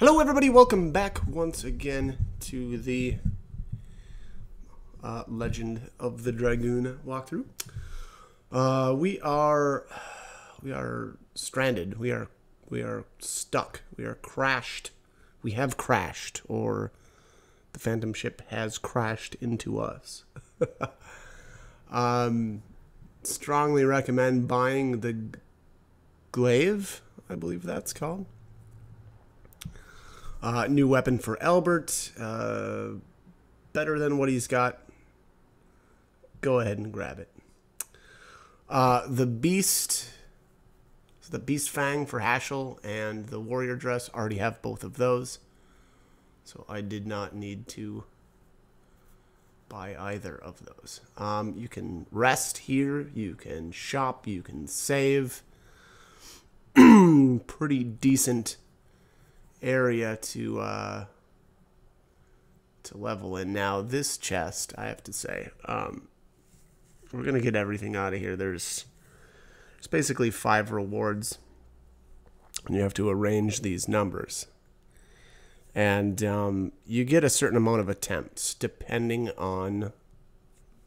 Hello, everybody. Welcome back once again to the uh, Legend of the Dragoon walkthrough. Uh, we are we are stranded. We are we are stuck. We are crashed. We have crashed, or the Phantom ship has crashed into us. um, strongly recommend buying the glaive. I believe that's called. Uh, new weapon for Albert. Uh, better than what he's got. Go ahead and grab it. Uh, the Beast. So the Beast Fang for Haschel and the Warrior Dress already have both of those. So I did not need to buy either of those. Um, you can rest here. You can shop. You can save. Pretty decent area to uh, to level in. Now this chest, I have to say, um, we're gonna get everything out of here. There's there's basically five rewards, and you have to arrange these numbers. And um, you get a certain amount of attempts depending on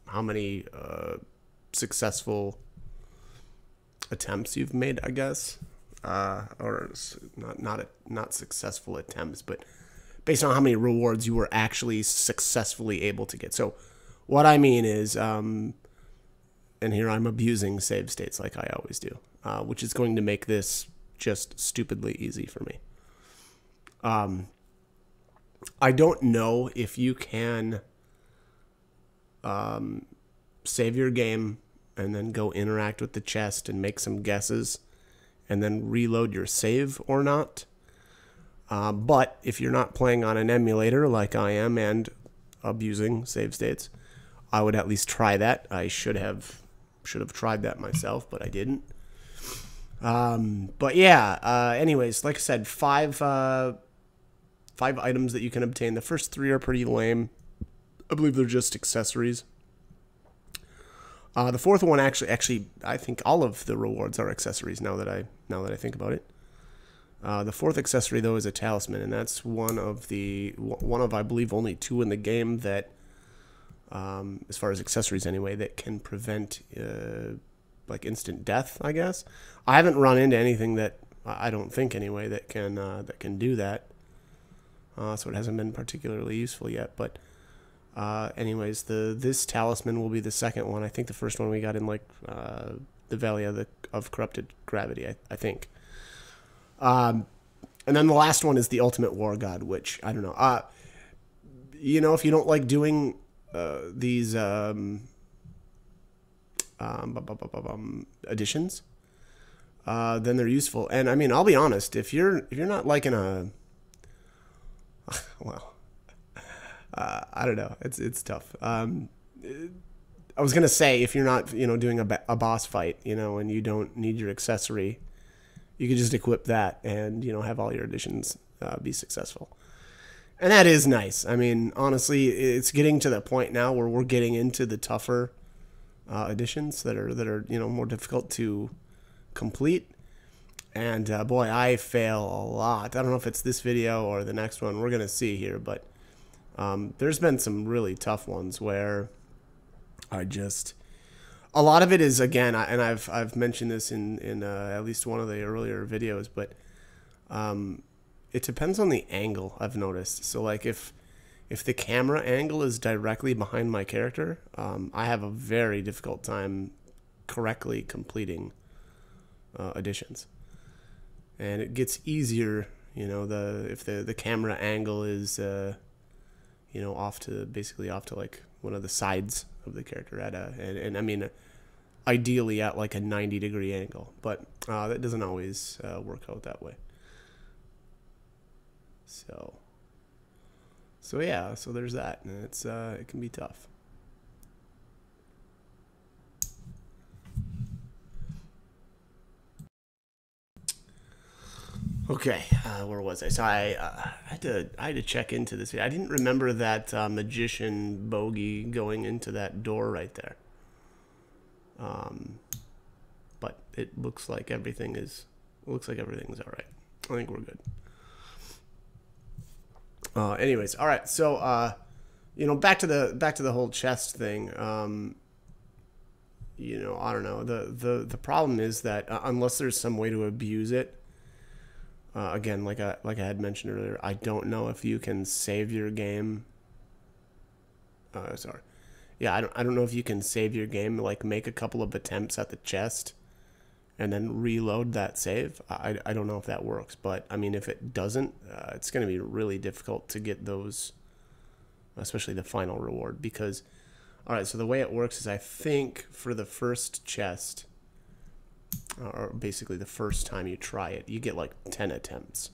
how many uh, successful attempts you've made, I guess uh, or not not not successful attempts, but based on how many rewards you were actually successfully able to get. So, what I mean is, um, and here I'm abusing save states like I always do, uh, which is going to make this just stupidly easy for me. Um, I don't know if you can um, save your game and then go interact with the chest and make some guesses and then reload your save or not. Uh, but if you're not playing on an emulator like I am and abusing save states, I would at least try that. I should have should have tried that myself, but I didn't. Um, but yeah. Uh, anyways, like I said, five uh, five items that you can obtain. The first three are pretty lame. I believe they're just accessories. Uh, the fourth one actually, actually, I think all of the rewards are accessories. Now that I now that I think about it, uh, the fourth accessory though is a talisman, and that's one of the one of I believe only two in the game that, um, as far as accessories anyway, that can prevent uh, like instant death. I guess I haven't run into anything that I don't think anyway that can uh, that can do that. Uh, so it hasn't been particularly useful yet, but. Uh, anyways, the this talisman will be the second one. I think the first one we got in like uh, the Valley of the of Corrupted Gravity. I, I think. Um, and then the last one is the Ultimate War God, which I don't know. Uh, you know, if you don't like doing uh, these um, um, additions, uh, then they're useful. And I mean, I'll be honest. If you're if you're not liking a well uh, I don't know. It's it's tough. Um, I was gonna say if you're not you know doing a, a boss fight, you know, and you don't need your accessory, you could just equip that and you know have all your additions uh, be successful. And that is nice. I mean, honestly, it's getting to the point now where we're getting into the tougher uh, additions that are that are you know more difficult to complete. And uh, boy, I fail a lot. I don't know if it's this video or the next one. We're gonna see here, but um, there's been some really tough ones where I just a lot of it is again, and I've I've mentioned this in in uh, at least one of the earlier videos, but um, it depends on the angle. I've noticed. So like if if the camera angle is directly behind my character, um, I have a very difficult time correctly completing uh, additions, and it gets easier. You know, the if the the camera angle is uh, you know, off to basically off to like one of the sides of the character at a, and, and I mean, ideally at like a 90 degree angle, but uh, that doesn't always uh, work out that way. So, so yeah, so there's that, and it's uh, it can be tough. Okay, uh, where was I? So I, uh, I, had to I had to check into this. I didn't remember that uh, magician bogey going into that door right there. Um, but it looks like everything is looks like everything's all right. I think we're good. Uh, anyways, all right. So, uh, you know, back to the back to the whole chest thing. Um, you know, I don't know. the the The problem is that uh, unless there's some way to abuse it, uh, again, like I like I had mentioned earlier, I don't know if you can save your game. Uh, sorry, yeah, I don't I don't know if you can save your game, like make a couple of attempts at the chest, and then reload that save. I I don't know if that works, but I mean, if it doesn't, uh, it's going to be really difficult to get those, especially the final reward because. All right, so the way it works is I think for the first chest, or basically the first time you try it, you get like 10 attempts.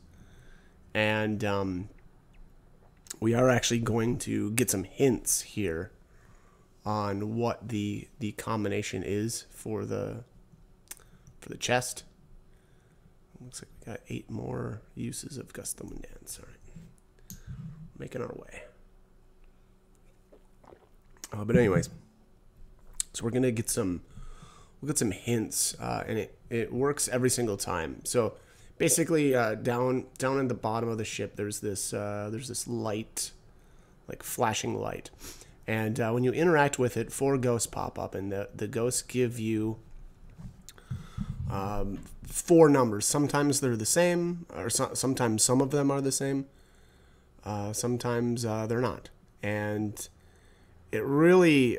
And um, we are actually going to get some hints here on what the the combination is for the for the chest. Looks like we got eight more uses of Wind Dance. All right, making our way. Uh, but anyways, so we're gonna get some we'll get some hints, uh, and it it works every single time. So basically, uh, down down in the bottom of the ship, there's this uh, there's this light, like flashing light, and uh, when you interact with it, four ghosts pop up, and the the ghosts give you. Um, four numbers. Sometimes they're the same, or so, sometimes some of them are the same. Uh, sometimes uh, they're not, and it really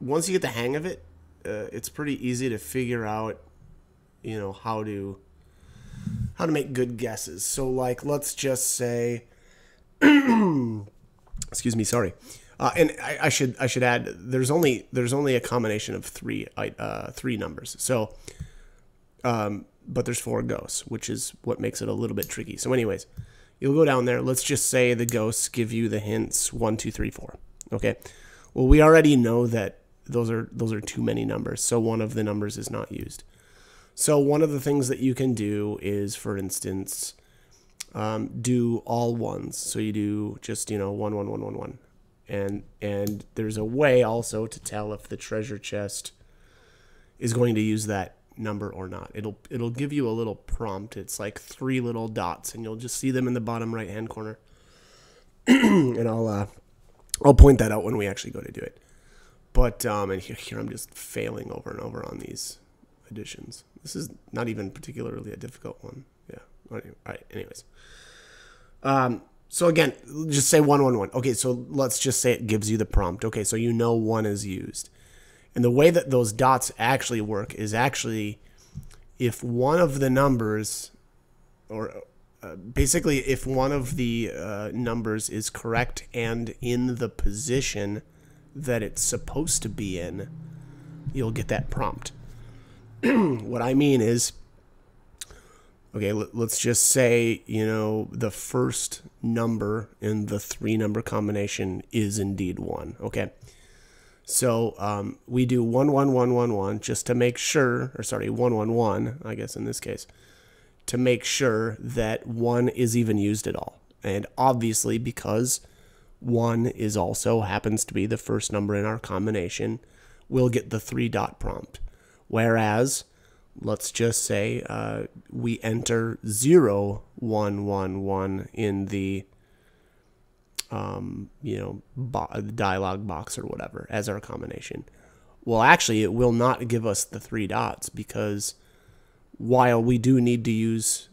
once you get the hang of it, uh, it's pretty easy to figure out, you know, how to how to make good guesses. So, like, let's just say, excuse me, sorry. Uh, and I, I, should I should add there's only there's only a combination of three uh, three numbers. So, um, but there's four ghosts, which is what makes it a little bit tricky. So, anyways, you'll go down there. Let's just say the ghosts give you the hints one, two, three, four. Okay. Well, we already know that those are those are too many numbers. So one of the numbers is not used. So one of the things that you can do is, for instance, um, do all ones. So you do just you know one one one one one, and and there's a way also to tell if the treasure chest is going to use that number or not. It'll it'll give you a little prompt. It's like three little dots, and you'll just see them in the bottom right hand corner. and I'll uh, I'll point that out when we actually go to do it. But um, and here, here I'm just failing over and over on these additions. This is not even particularly a difficult one. Yeah. All right. Anyways. Um. So again, just say one one one. Okay. So let's just say it gives you the prompt. Okay. So you know one is used, and the way that those dots actually work is actually if one of the numbers, or uh, basically if one of the uh, numbers is correct and in the position that it's supposed to be in, you'll get that prompt. what I mean is, okay, let's just say, you know, the first number in the three number combination is indeed one. Okay. So um, we do one, one, one, one, one just to make sure, or sorry, one, one, one, I guess in this case, to make sure that one is even used at all. And obviously, because 1 is also happens to be the first number in our combination, we'll get the three dot prompt. Whereas, let's just say uh, we enter 0, 1, 1, 1 in the um, you know, bo- dialog box or whatever as our combination. Well, actually, it will not give us the three dots because while we do need to use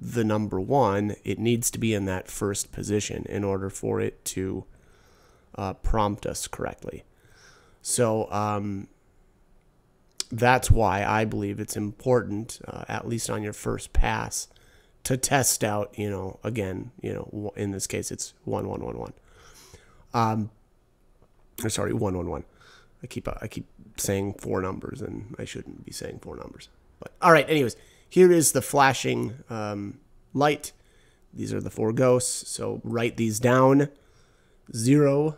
the number one, it needs to be in that first position in order for it to uh, prompt us correctly. So um, that's why I believe it's important, uh, at least on your first pass, to test out. You know, again, you know, in this case, it's one one one one. Um, or sorry, one one one. I keep I keep saying four numbers, and I shouldn't be saying four numbers. But all right, anyways. Here is the flashing um, light. These are the four ghosts. So write these down. Zero.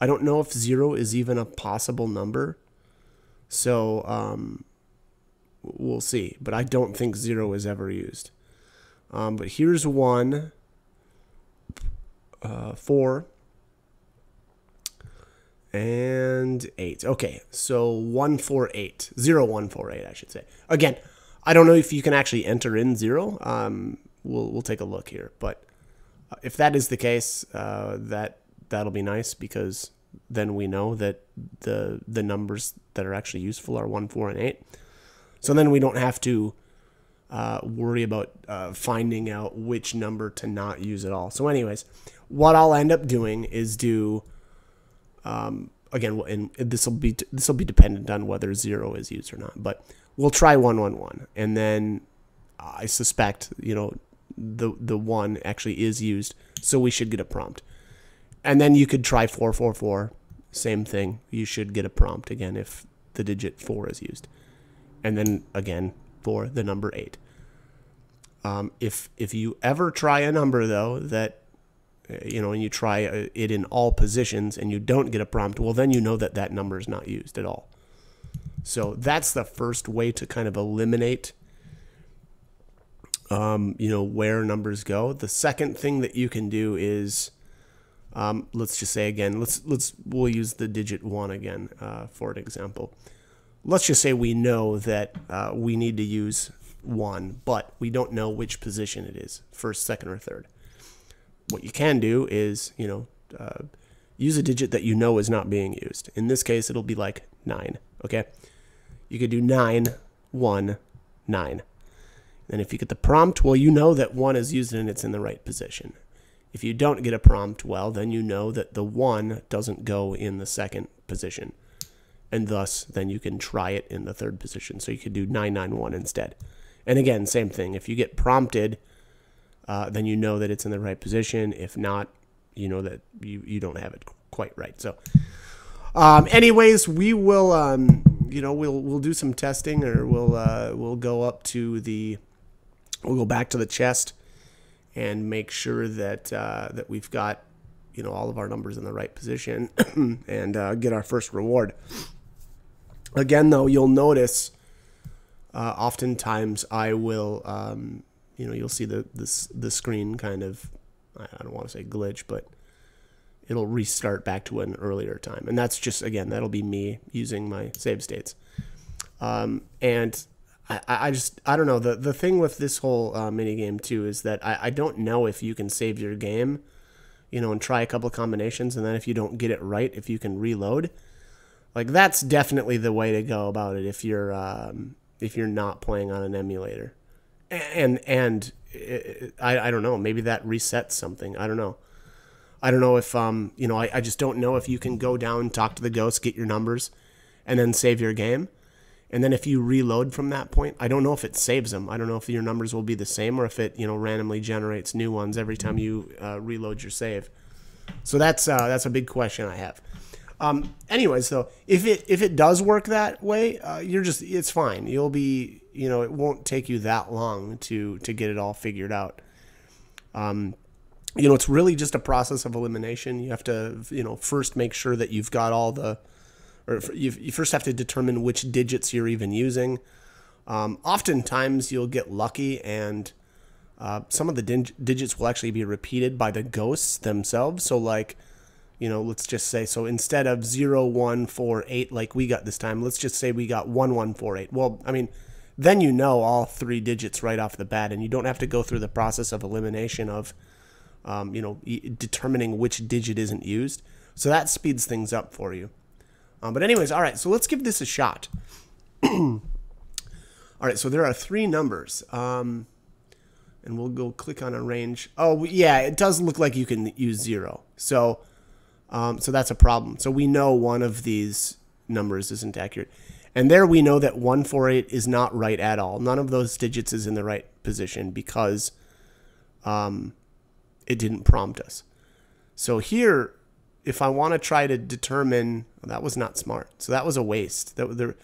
I don't know if zero is even a possible number. So um, we'll see. But I don't think zero is ever used. Um, but here's one, uh, four, and eight. Okay, so one, four, eight. Zero, one, four, eight, I should say. Again, I don't know if you can actually enter in zero. Um, we'll we'll take a look here, but if that is the case, uh, that that'll be nice because then we know that the the numbers that are actually useful are one, four, and eight. So then we don't have to uh, worry about uh, finding out which number to not use at all. So, anyways, what I'll end up doing is do um, again, and this will be this will be dependent on whether zero is used or not. But we'll try one, one, one, and then I suspect you know the the one actually is used, so we should get a prompt. And then you could try four, four, four. Same thing. You should get a prompt again if the digit four is used. And then again for the number eight. Um, if if you ever try a number though that uh, you know and you try uh, it in all positions and you don't get a prompt, well then you know that that number is not used at all. So that's the first way to kind of eliminate um, you know where numbers go. The second thing that you can do is um, let's just say again, let's let's we'll use the digit one again uh, for an example. Let's just say we know that uh, we need to use one, but we don't know which position it is, first, second, or third. What you can do is, you know, uh, use a digit that you know is not being used. In this case, it'll be like nine. Okay, you could do nine, one, nine. And if you get the prompt, well, you know that one is used and it's in the right position. If you don't get a prompt, well, then you know that the 1 doesn't go in the second position. And thus, then you can try it in the third position. So you could do 991 instead. And again, same thing. If you get prompted, uh, then you know that it's in the right position. If not, you know that you, you don't have it quite right. So, um, anyways, we will, um, you know, we'll we'll do some testing, or we'll uh, we'll go up to the, we'll go back to the chest and make sure that uh, that we've got you know all of our numbers in the right position and uh, get our first reward. Again, though, you'll notice uh, oftentimes I will um, you know you'll see the the the screen kind of I don't want to say glitch, but it'll restart back to an earlier time, and that's just again that'll be me using my save states. Um, and I, I just I don't know. The the thing with this whole uh, mini game too is that I, I don't know if you can save your game, you know, and try a couple combinations, and then if you don't get it right, if you can reload, like that's definitely the way to go about it if you're um, if you're not playing on an emulator, and and it, I I don't know. Maybe that resets something. I don't know. I don't know if um you know I, I just don't know if you can go down talk to the ghost get your numbers, and then save your game and then if you reload from that point, I don't know if it saves them. I don't know if your numbers will be the same or if it, you know, randomly generates new ones every time you uh, reload your save. So that's uh, that's a big question I have. Um, anyways, though, if it if it does work that way, uh, you're just it's fine. You'll be you know it won't take you that long to to get it all figured out. Um, you know, it's really just a process of elimination. You have to you know first make sure that you've got all the or you, you first have to determine which digits you're even using. Um, oftentimes, you'll get lucky, and uh, some of the dig- digits will actually be repeated by the ghosts themselves. So, like, you know, let's just say, so instead of 0148 like we got this time, let's just say we got 1148. Well, I mean, then you know all three digits right off the bat, and you don't have to go through the process of elimination of, um, you know, determining which digit isn't used. So that speeds things up for you. Um, but anyways, all right. So let's give this a shot. all right. So there are three numbers. Um, and we'll go click on a range. Oh yeah, it does look like you can use zero. So, um, so that's a problem. So we know one of these numbers isn't accurate. And there we know that 148 is not right at all. None of those digits is in the right position because um, it didn't prompt us. So here if I want to try to determine well, that was not smart, so that was a waste. That there,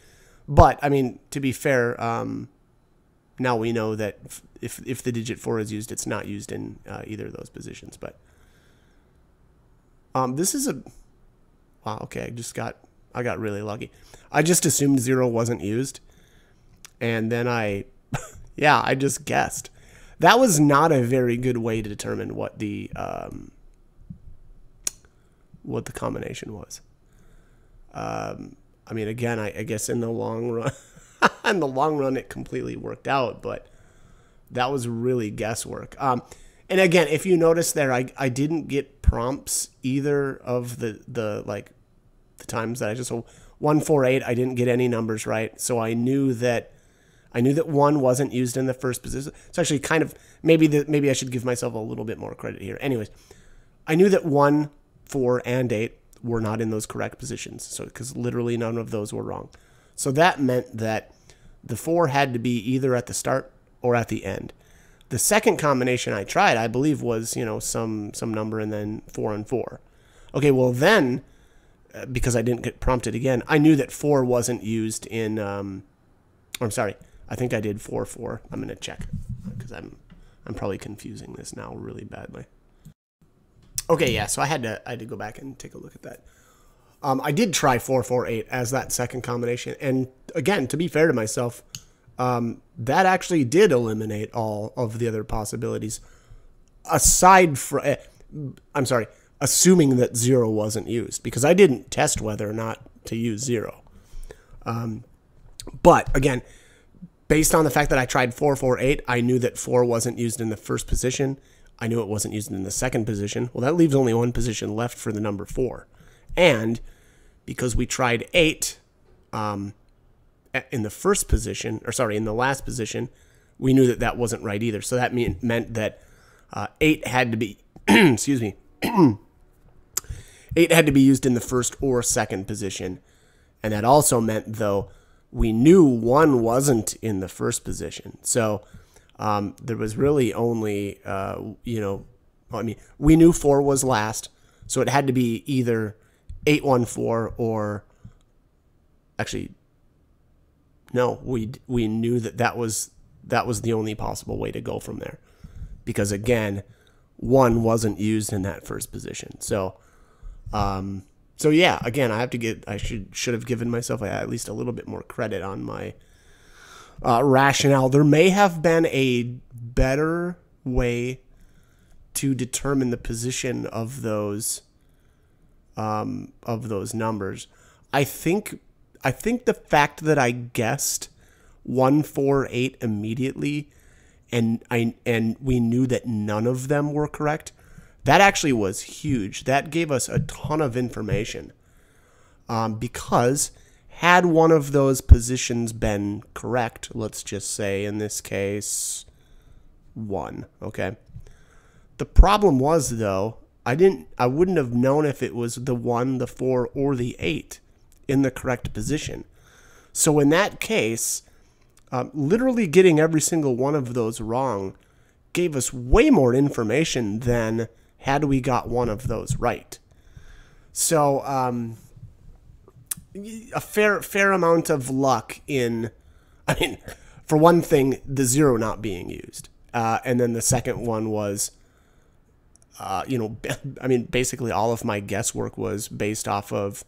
but I mean to be fair, um, now we know that if if the digit four is used, it's not used in uh, either of those positions. But um, this is a wow. Okay, I just got I got really lucky. I just assumed zero wasn't used, and then I, yeah, I just guessed. That was not a very good way to determine what the um, what the combination was. Um, I mean, again, I, I, guess in the long run, in the long run, it completely worked out, but that was really guesswork. Um, And again, if you notice there, I, I didn't get prompts either of the, the like the times that I just so one four eight. I didn't get any numbers right, so I knew that I knew that one wasn't used in the first position. It's actually kind of maybe that maybe I should give myself a little bit more credit here. Anyways, I knew that one, four, and eight were not in those correct positions. So because literally none of those were wrong. So that meant that the four had to be either at the start or at the end. The second combination I tried, I believe, was you know some some number and then four and four. Okay, well then, uh, because I didn't get prompted again, I knew that four wasn't used in. Um, I'm sorry, I think I did four four. I'm gonna check because I'm I'm probably confusing this now really badly. Okay, yeah, so I had to I had to go back and take a look at that. Um, I did try four four eight as that second combination, and again, to be fair to myself, um, that actually did eliminate all of the other possibilities, aside from. Eh, I'm sorry, assuming that zero wasn't used because I didn't test whether or not to use zero. Um, but again, based on the fact that I tried 448, I knew that 4 wasn't used in the first position. I knew it wasn't used in the second position. Well, that leaves only one position left for the number 4. And because we tried 8 um, in the first position, or sorry, in the last position, we knew that that wasn't right either. So that mean, meant that uh, 8 had to be, excuse me, 8 had to be used in the first or second position. And that also meant, though, we knew one wasn't in the first position. So um, there was really only, uh, you know, I mean, we knew four was last. So it had to be either 814 or actually, no, we, we knew that that was, that was the only possible way to go from there. Because again, one wasn't used in that first position. So, um, so yeah, again, I have to get. I should should have given myself at least a little bit more credit on my uh, rationale. There may have been a better way to determine the position of those um, of those numbers. I think I think the fact that I guessed one four eight immediately, and I and we knew that none of them were correct that actually was huge. That gave us a ton of information um, because had one of those positions been correct, let's just say in this case, one, okay? The problem was though, I didn't I wouldn't have known if it was the 1, the 4 or the 8 in the correct position. So in that case, um, literally getting every single one of those wrong gave us way more information than had we got one of those right. So, um, a fair fair amount of luck in, I mean, for one thing, the zero not being used, uh, and then the second one was, uh, you know, I mean, basically all of my guesswork was based off of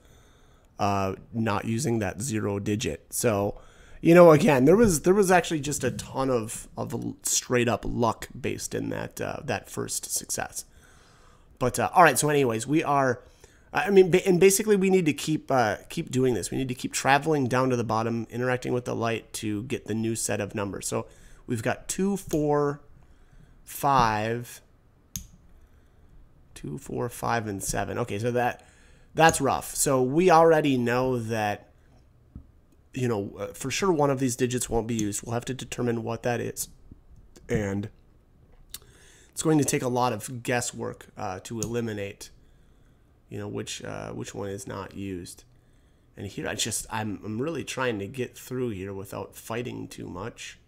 uh, not using that zero digit. So, you know, again, there was there was actually just a ton of of straight up luck based in that uh, that first success. But uh, all right, so anyways, we are. I mean, and basically, we need to keep uh, keep doing this. We need to keep traveling down to the bottom, interacting with the light to get the new set of numbers. So we've got two, four, five, two, four, five, and seven. Okay, so that that's rough. So we already know that you know uh, for sure one of these digits won't be used. We'll have to determine what that is, and it's going to take a lot of guesswork uh, to eliminate, you know, which uh, which one is not used. And here I just I'm I'm really trying to get through here without fighting too much.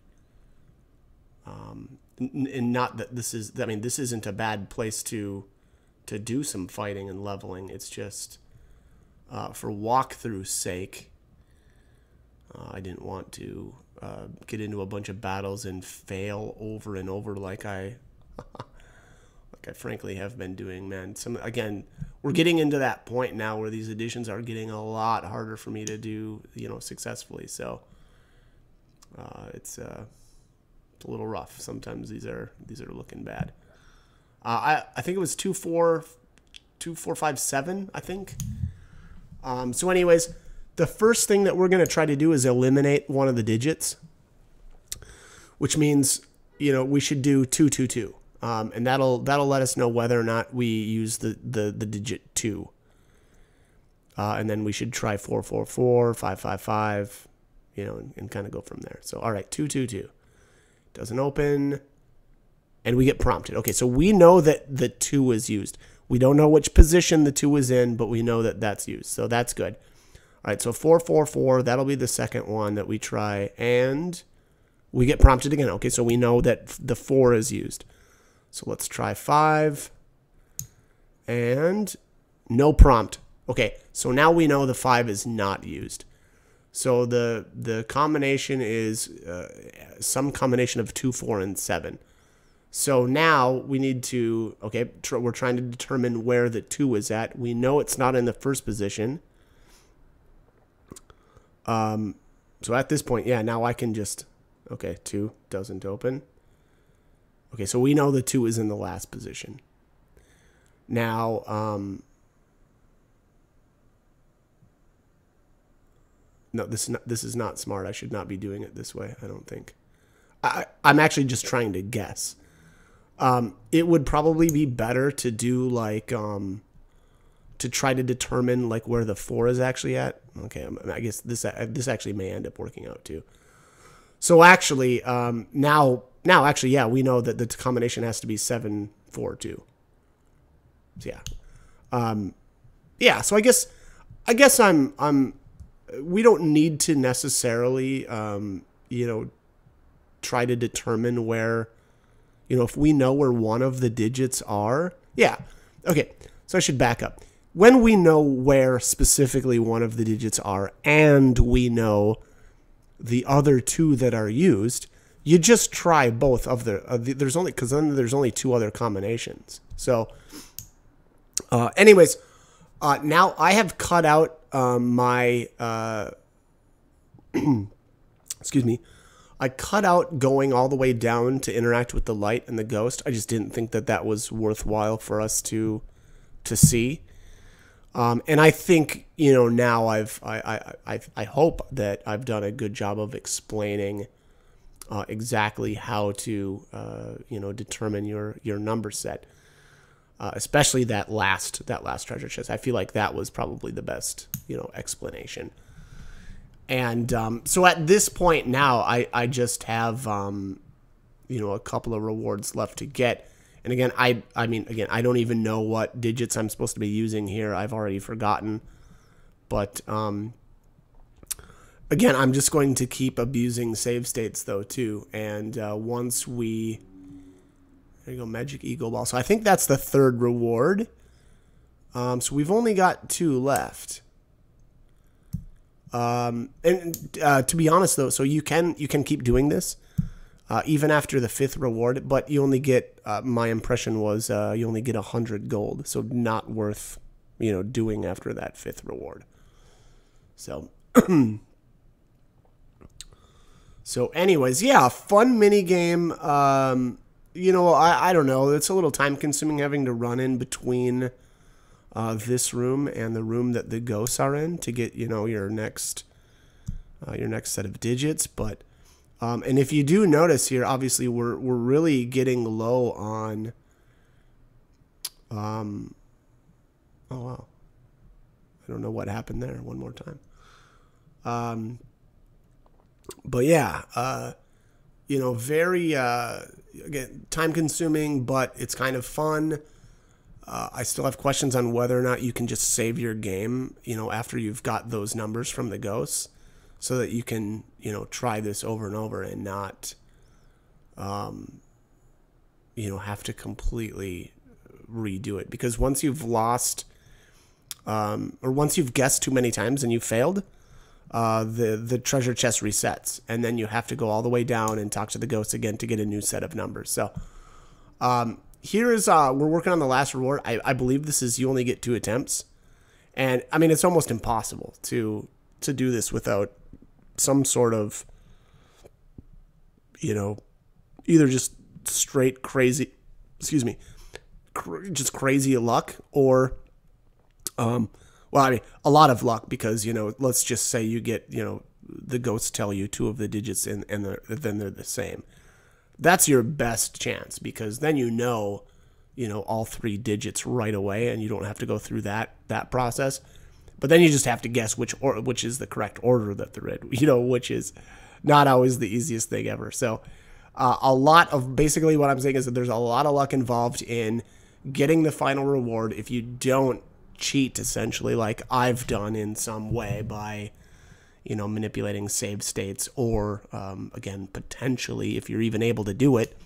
Um, and not that this is I mean this isn't a bad place to to do some fighting and leveling. It's just uh, for walkthrough sake. Uh, I didn't want to uh, get into a bunch of battles and fail over and over like I like I frankly have been doing, man. Some again, we're getting into that point now where these additions are getting a lot harder for me to do, you know, successfully. So uh, it's uh, it's a little rough. Sometimes these are these are looking bad. Uh, I I think it was two four two four five seven. I think. Um, so, anyways, the first thing that we're going to try to do is eliminate one of the digits, which means you know we should do two two two um, and that'll that'll let us know whether or not we use the the, the digit two. Uh, and then we should try 444, 555, you know, and, and kind of go from there. So, all right, 222. Doesn't open. And we get prompted. Okay, so we know that the 2 is used. We don't know which position the 2 is in, but we know that that's used. So that's good. All right, so 444, that'll be the second one that we try. And we get prompted again. Okay, so we know that the 4 is used. So let's try 5. And no prompt. Okay, so now we know the 5 is not used. So the the combination is uh, some combination of 2, 4, and 7. So now we need to, okay, tr- we're trying to determine where the 2 is at. We know it's not in the first position. Um, so at this point, yeah, now I can just, okay, 2 doesn't open. Okay, so we know the 2 is in the last position. Now, um, no, this is not, this is not smart. I should not be doing it this way. I don't think. I, I'm actually just trying to guess. Um, it would probably be better to do like um, to try to determine like where the four is actually at. Okay, I guess this uh, this actually may end up working out too. So actually, um, now now actually, yeah, we know that the combination has to be seven four two. So yeah, um, yeah. So I guess I guess I'm I'm we don't need to necessarily, um, you know, try to determine where, you know, if we know where one of the digits are. Yeah. Okay. So I should back up. When we know where specifically one of the digits are and we know the other two that are used, you just try both of the, uh, the there's only because then there's only two other combinations. So, uh, anyways, uh, now I have cut out um, my uh, excuse me. I cut out going all the way down to interact with the light and the ghost. I just didn't think that that was worthwhile for us to to see. Um, and I think you know now I've I, I I I hope that I've done a good job of explaining uh, exactly how to uh, you know determine your your number set uh, especially that last that last treasure chest. I feel like that was probably the best you know explanation. And um, so at this point now, I I just have um, you know a couple of rewards left to get. And again, I I mean again, I don't even know what digits I'm supposed to be using here. I've already forgotten. But um, again, I'm just going to keep abusing save states though too. And uh, once we there you go, Magic Ego Bell. So I think that's the third reward. Um, so we've only got two left. Um, and uh, to be honest though, so you can you can keep doing this uh, even after the fifth reward, but you only get. Uh, my impression was uh, you only get a hundred gold, so not worth you know doing after that fifth reward. So. so anyways yeah fun mini game um you know, I, I don't know. It's a little time consuming having to run in between uh, this room and the room that the ghosts are in to get, you know, your next uh, your next set of digits. But um, and if you do notice here, obviously we're we're really getting low on. Um, oh wow, I don't know what happened there. One more time. Um, but yeah, uh, you know, very uh, again time consuming, but it's kind of fun. Uh, I still have questions on whether or not you can just save your game, you know, after you've got those numbers from the ghosts, so that you can, you know, try this over and over and not, um, you know, have to completely redo it. Because once you've lost, um, or once you've guessed too many times and you failed, uh, the the treasure chest resets, and then you have to go all the way down and talk to the ghosts again to get a new set of numbers. So, um, here is uh, we're working on the last reward. I, I believe this is you only get two attempts, and I mean it's almost impossible to to do this without some sort of you know either just straight crazy excuse me cr- just crazy luck or um well, I mean, a lot of luck because you know, let's just say you get you know the ghosts tell you two of the digits and and they're, then they're the same. that's your best chance because then you know, you know, all three digits right away, and you don't have to go through that that process. But then you just have to guess which or which is the correct order that they're in. You know, which is not always the easiest thing ever. So, uh, a lot of basically what I'm saying is that there's a lot of luck involved in getting the final reward if you don't cheat essentially like I've done in some way by you know manipulating save states or um, again potentially if you're even able to do it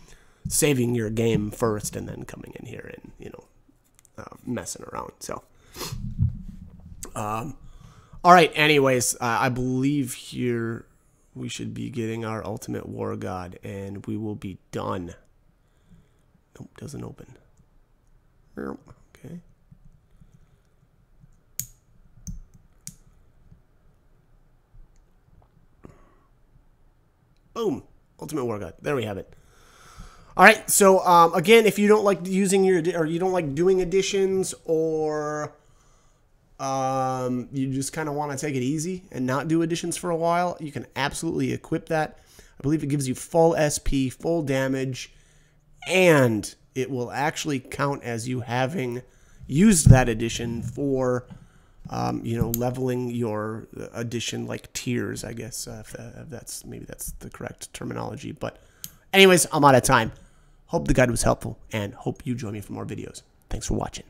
saving your game first and then coming in here and you know uh, messing around. So um, all right. Anyways uh, I believe here we should be getting our ultimate war god and we will be done. Nope doesn't open. Okay Boom. Ultimate War God. There we have it. All right. So um, again, if you don't like using your or you don't like doing additions or um, you just kind of want to take it easy and not do additions for a while, you can absolutely equip that. I believe it gives you full SP, full damage, and it will actually count as you having used that addition for um, you know, leveling your addition like tiers, I guess, uh, if, that, if that's maybe that's the correct terminology. But, anyways, I'm out of time. Hope the guide was helpful and hope you join me for more videos. Thanks for watching.